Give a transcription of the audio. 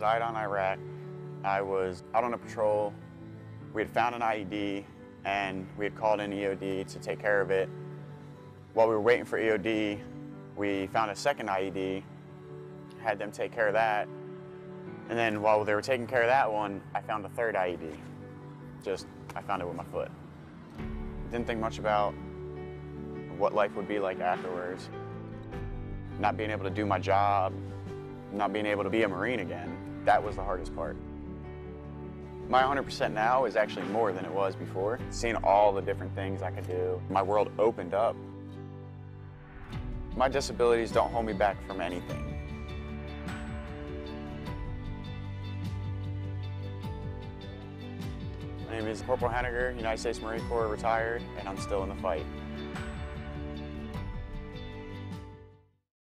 Zidon, Iraq. I was out on a patrol. We had found an IED and we had called in EOD to take care of it. While we were waiting for EOD, we found a second IED, had them take care of that. And then while they were taking care of that one, I found a third IED. Just, I found it with my foot. Didn't think much about what life would be like afterwards. Not being able to do my job, not being able to be a Marine again, that was the hardest part. My 100% now is actually more than it was before. Seeing all the different things I could do, my world opened up. My disabilities don't hold me back from anything. My name is Corporal Hennagir, United States Marine Corps, retired, and I'm still in the fight.